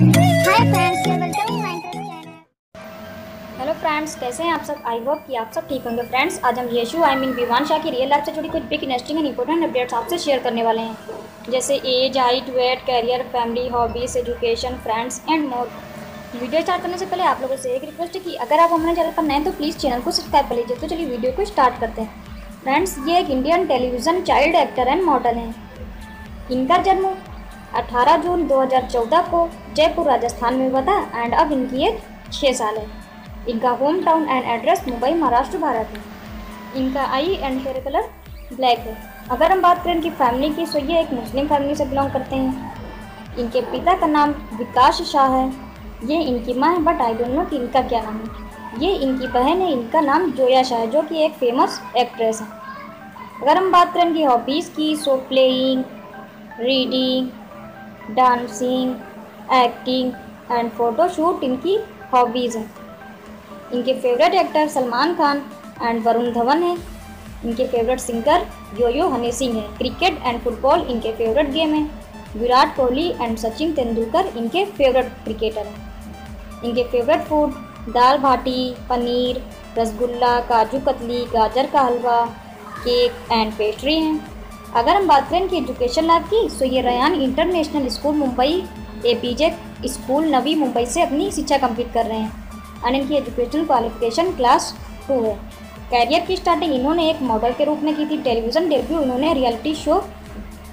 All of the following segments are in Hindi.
हेलो फ्रेंड्स कैसे हैं आप सब? आई होप कि आप सब ठीक होंगे। फ्रेंड्स आज हम यशु आई मीन विवान शाह की रियल लाइफ से जुड़ी कुछ big interesting and important updates आपसे शेयर करने वाले हैं। जैसे age height weight career family hobbies education friends and more video start करने से पहले आप लोगों से एक रिक्वेस्ट है कि अगर आप हमारे चैनल पर नए तो प्लीज़ चैनल को सब्सक्राइब कर लीजिए। तो चलिए वीडियो को स्टार्ट करते हैं। फ्रेंड्स ये एक Indian television child actor and model हैं। इनका जन्म 18 जून 2014 को जयपुर, राजस्थान में था एंड अब इनकी एज छः साल है। इनका hometown and address Mumbai, Maharashtra, Bharat है। इनका eye and hair colour black है। अगर हम बात करें इनकी फैमिली की तो ये एक मुस्लिम फैमिली से बिलोंग करते हैं। इनके पिता का नाम विकास शाह है। ये इनकी माँ है बट आई डोंट नो कि इनका क्या नाम है। ये इनकी बहन है, इनका नाम जोया शाह है, जो कि एक फ़ेमस एक्ट्रेस है। अगर हम बात करें इनकी हॉबीज़ की so playing reading dancing, acting and photoshoot इनकी हॉबीज़ हैं। इनके favourite actor Salman Khan and Varun Dhawan हैं। इनके favourite singer Yo Yo Honey Singh हैं। क्रिकेट एंड फुटबॉल इनके फेवरेट गेम है। विराट कोहली एंड सचिन तेंदुलकर इनके फेवरेट क्रिकेटर हैं। इनके फेवरेट फ़ूड दाल बाटी, पनीर, रसगुल्ला, काजू कतली, गाजर का हलवा केक एंड पेस्ट्री हैं। अगर हम बात करें इनकी एजुकेशन लाइफ की तो ये Ryan International School Mumbai A P J School Navi Mumbai से अपनी शिक्षा कंप्लीट कर रहे हैं। एंड इनकी एजुकेशन क्वालिफिकेशन क्लास टू है। कैरियर की स्टार्टिंग इन्होंने एक मॉडल के रूप में की थी। टेलीविज़न डेब्यू इन्होंने reality show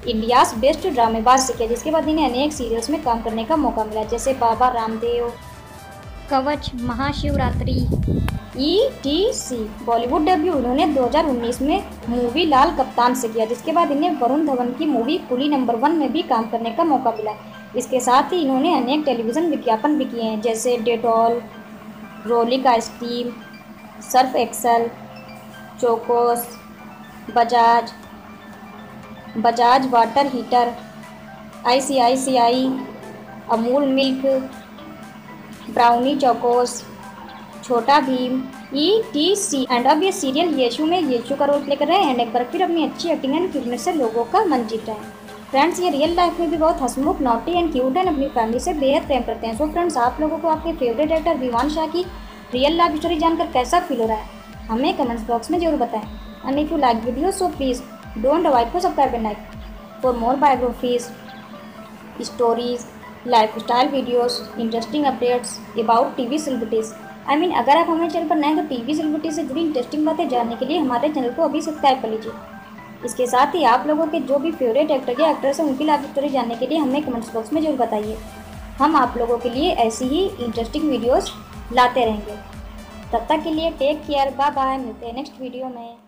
India's best Dramebaaz से किया, जिसके बाद इन्हें अनेक सीरियल्स में काम करने का मौका मिला, जैसे Baba Ramdev Kavach Mahashivratri. E T C Bollywood debut, उन्होंने 2019 में मूवी लाल कप्तान से किया, जिसके बाद इन्हें वरुण धवन की मूवी कुली नंबर वन में भी काम करने का मौका मिला। इसके साथ ही इन्होंने अनेक टेलीविज़न विज्ञापन भी किए हैं, जैसे Dettol Rollick ice cream Surf Excel Chocos Bajaj Bajaj water heater I C I C I Amul milk brownie, Chocos, Chhota Bheem E T C and अब ये सीरियल येशु में येशु का रोल प्ले कर रहे हैं। एंड एक बार फिर अपनी अच्छी एक्टिंग एंड क्यूटनेस से लोगों का मन जीत रहे हैं। फ्रेंड्स ये रियल लाइफ में भी बहुत हसमुख नोटी एंड क्यूट एंड अपनी फैमिली से बेहद प्रेम करते हैं। सो फ्रेंड्स आप लोगों को आपके फेवरेट एक्टर विवान शाह की रियल लाइफ स्टोरी जानकर कैसा फील हो रहा है? हमें कमेंट्स बॉक्स में ज़रूर बताएँ। And if you like video so please don't avoid for subscribe and like for more biographies stories lifestyle videos interesting updates about T V celebrities I mean अगर आप हमारे चैनल पर नए हैं तो टी वी सेलिब्रिटी से जुड़ी इंटरेस्टिंग बातें जानने के लिए हमारे चैनल को अभी सब्सक्राइब कर लीजिए। इसके साथ ही आप लोगों के जो भी फेवरेट एक्टर या एक्ट्रेस हैं, उनकी लाइफ स्टोरी जानने के लिए हमें कमेंट्स बॉक्स में ज़रूर बताइए। हम आप लोगों के लिए ऐसी ही इंटरेस्टिंग वीडियोज़ लाते रहेंगे। तब तक के लिए टेक केयर बाय बाय मिलते हैं नेक्स्ट वीडियो में।